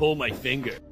pull my finger.